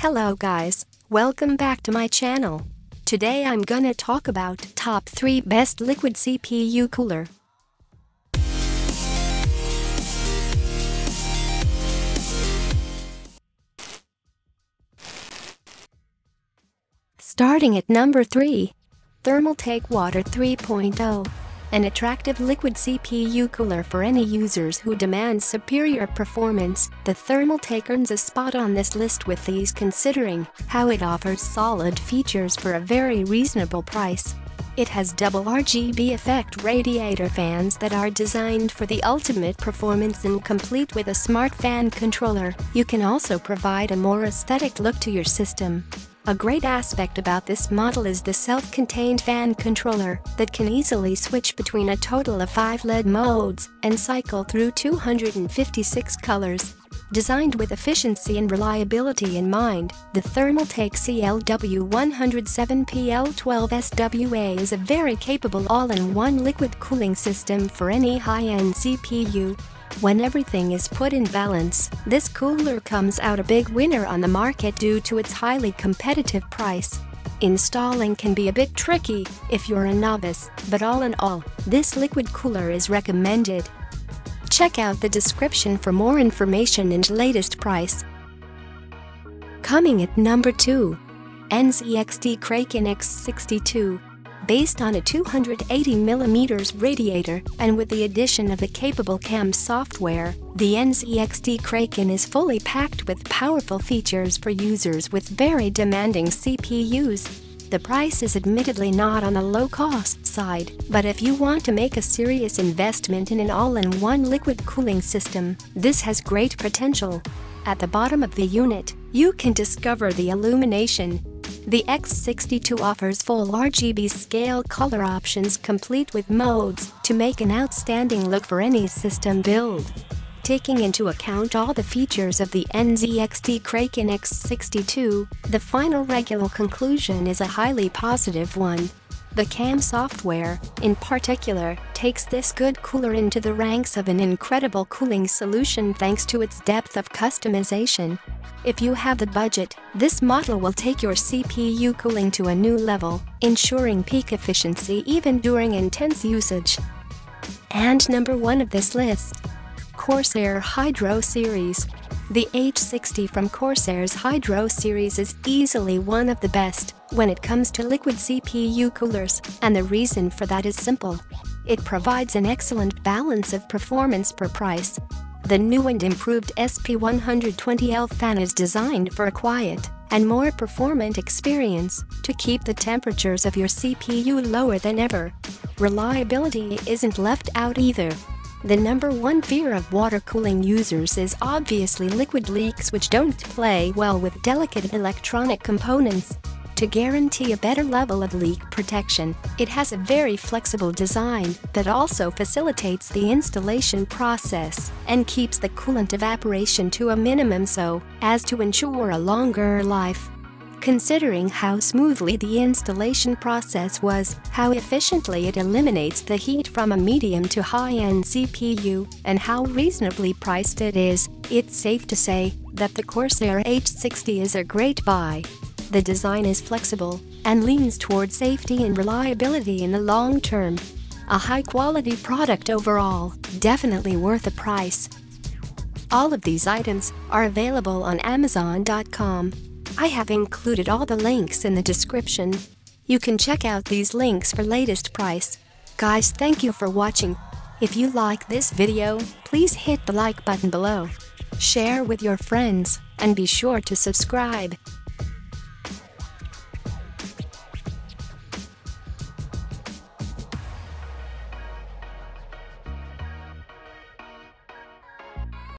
Hello guys, welcome back to my channel. Today I'm gonna talk about top 3 best liquid CPU cooler. Starting at number 3. Thermaltake Water 3.0 an attractive liquid CPU cooler for any users who demand superior performance, the Thermaltake earns a spot on this list with these considering how it offers solid features for a very reasonable price. It has double RGB effect radiator fans that are designed for the ultimate performance and complete with a smart fan controller. You can also provide a more aesthetic look to your system. A great aspect about this model is the self-contained fan controller that can easily switch between a total of 5 LED modes and cycle through 256 colors. Designed with efficiency and reliability in mind, the Thermaltake CLW107PL12SWA is a very capable all-in-one liquid cooling system for any high-end CPU. When everything is put in balance, this cooler comes out a big winner on the market due to its highly competitive price. Installing can be a bit tricky if you're a novice, but all in all, this liquid cooler is recommended. Check out the description for more information and latest price. Coming at number 2. NZXT Kraken X62 based on a 280mm radiator and with the addition of the capable CAM software, the NZXT Kraken is fully packed with powerful features for users with very demanding CPUs. The price is admittedly not on the low-cost side, but if you want to make a serious investment in an all-in-one liquid cooling system, this has great potential. At the bottom of the unit, you can discover the illumination, the X62 offers full RGB scale color options complete with modes to make an outstanding look for any system build. Taking into account all the features of the NZXT Kraken X62, the final regular conclusion is a highly positive one. The CAM software, in particular, takes this good cooler into the ranks of an incredible cooling solution thanks to its depth of customization. If you have the budget, this model will take your CPU cooling to a new level, ensuring peak efficiency even during intense usage. And number 1 of this list. Corsair Hydro Series the H60 from Corsair's Hydro series is easily one of the best when it comes to liquid CPU coolers, and the reason for that is simple. It provides an excellent balance of performance per price. The new and improved SP120L fan is designed for a quiet and more performant experience to keep the temperatures of your CPU lower than ever. Reliability isn't left out either. The number one fear of water cooling users is obviously liquid leaks which don't play well with delicate electronic components. To guarantee a better level of leak protection, it has a very flexible design that also facilitates the installation process and keeps the coolant evaporation to a minimum so as to ensure a longer life. Considering how smoothly the installation process was, how efficiently it eliminates the heat from a medium to high-end CPU, and how reasonably priced it is, it's safe to say that the Corsair H60 is a great buy. The design is flexible and leans toward safety and reliability in the long term. A high-quality product overall, definitely worth the price. All of these items are available on Amazon.com. I have included all the links in the description. You can check out these links for latest price. Guys thank you for watching. If you like this video, please hit the like button below. Share with your friends, and be sure to subscribe.